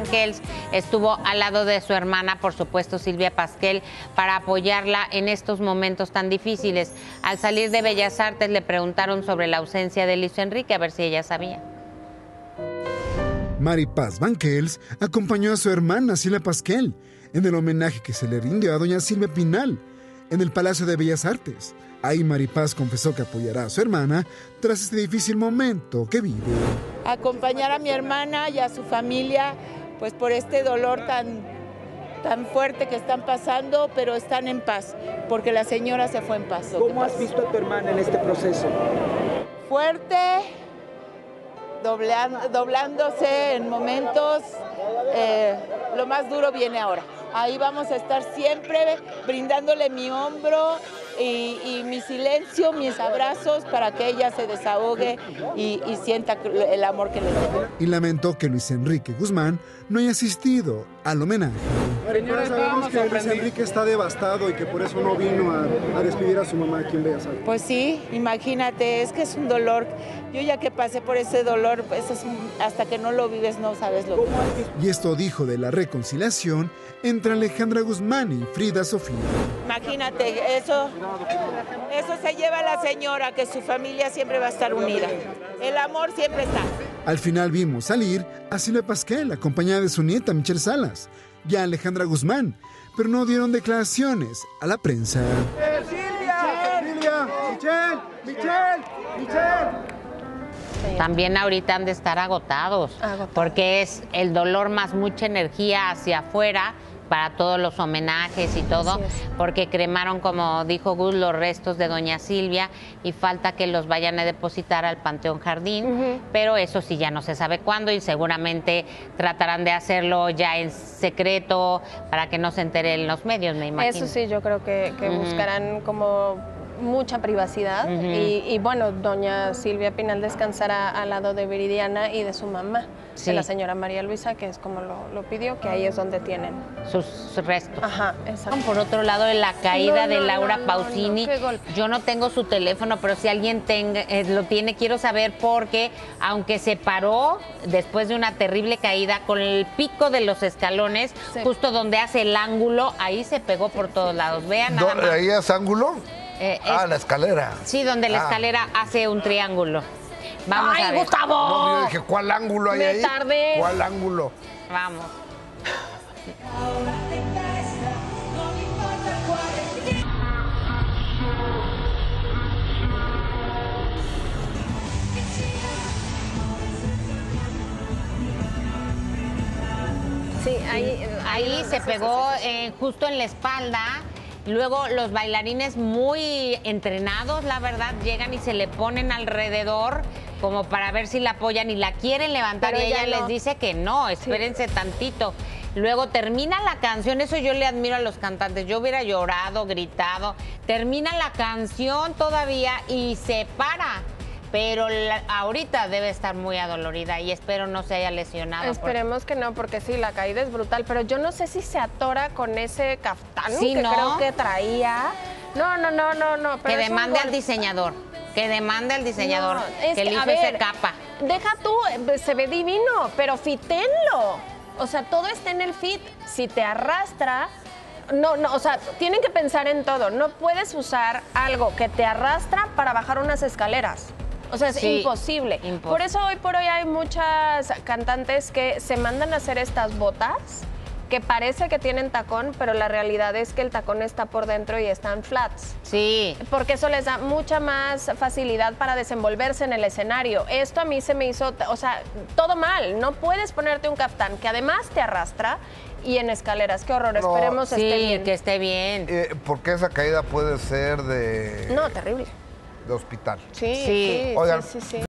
Banquels estuvo al lado de su hermana, por supuesto Silvia Pasquel, para apoyarla en estos momentos tan difíciles. Al salir de Bellas Artes le preguntaron sobre la ausencia de Luis Enrique, a ver si ella sabía. Mari Paz Banquels acompañó a su hermana Silvia Pasquel en el homenaje que se le rindió a doña Silvia Pinal en el Palacio de Bellas Artes. Ahí Maripaz confesó que apoyará a su hermana tras este difícil momento que vive. Acompañar a mi hermana y a su familia, pues por este dolor tan, tan fuerte que están pasando, pero están en paz, porque la señora se fue en paz. ¿Cómo has visto a tu hermana en este proceso? Fuerte, doblándose en momentos. Eh, lo más duro viene ahora. Ahí vamos a estar siempre brindándole mi hombro y, mi silencio, mis abrazos para que ella se desahogue y, sienta el amor que le doy. Y lamentó que Luis Enrique Guzmán no haya asistido al homenaje. Señora, sabemos que Luis Enrique está devastado y que por eso no vino a, despedir a su mamá aquí en Bellas Artes. Pues sí, imagínate, es que es un dolor. Yo ya que pasé por ese dolor, pues hasta que no lo vives no sabes lo que es. Y esto dijo de la reconciliación entre Alejandra Guzmán y Frida Sofía. Imagínate, eso, eso se lleva a la señora, que su familia siempre va a estar unida. El amor siempre está. Al final vimos salir a Silvia Pasquel, acompañada de su nieta Michelle Salas, y a Alejandra Guzmán, pero no dieron declaraciones a la prensa. ¡Silvia! ¡Silvia! ¡Michelle! ¡Michelle! ¡Michelle! También ahorita han de estar agotados, porque es el dolor más mucha energía hacia afuera para todos los homenajes y todo, porque cremaron, como dijo Gus, los restos de doña Silvia y falta que los vayan a depositar al Panteón Jardín, pero eso sí ya no se sabe cuándo y seguramente tratarán de hacerlo ya en secreto para que no se enteren los medios, me imagino. Eso sí, yo creo que, buscarán como mucha privacidad y, bueno, doña Silvia Pinal descansará al lado de Viridiana y de su mamá, de la señora María Luisa, que es como lo, pidió, que ahí es donde tienen sus restos. Ajá, exacto. Por otro lado, de la caída de Laura Pausini, yo no tengo su teléfono, pero si alguien tenga, eh, lo tiene, quiero saber porque, aunque se paró después de una terrible caída con el pico de los escalones, justo donde hace el ángulo, ahí se pegó por todos lados. Vean nada más. ¿Ahí es ángulo? Eh, ah, la escalera. Sí, donde la ah. escalera hace un triángulo. Vamos ¡Ay, a ver. Gustavo! No, yo dije, ¿cuál ángulo hay Me ahí? tardé. ¿Cuál ángulo? Vamos. Sí, ahí, ahí se pegó eh, justo en la espalda Luego los bailarines muy entrenados, la verdad, llegan y se le ponen alrededor como para ver si la apoyan y la quieren levantar y ella, les dice que no, espérense tantito. Luego termina la canción, eso yo le admiro a los cantantes. Yo hubiera llorado, gritado. Termina la canción todavía y se para pero ahorita debe estar muy adolorida y espero no se haya lesionado. Esperemos que no, porque sí, la caída es brutal, pero yo no sé si se atora con ese caftán que creo que traía. No, no, no, no, no. que demande al diseñador. Que demande al diseñador que hizo esa capa. Deja tú, eh, se ve divino, pero fitenlo. O sea, todo está en el fit. Si te arrastra, no, no, o sea, tienen que pensar en todo. No puedes usar algo que te arrastra para bajar unas escaleras. O sea, es imposible. Por eso hoy por hoy hay muchas cantantes que se mandan a hacer estas botas que parece que tienen tacón, pero la realidad es que el tacón está por dentro y están flats. Sí. Porque eso les da mucha más facilidad para desenvolverse en el escenario. Esto a mí se me hizo, o sea, todo mal. No puedes ponerte un caftán que además te arrastra y en escaleras. Qué horror. Esperemos esté bien. que esté bien. Eh, porque esa caída puede ser de. No, terrible de hospital. Sí, sí, sí, sí.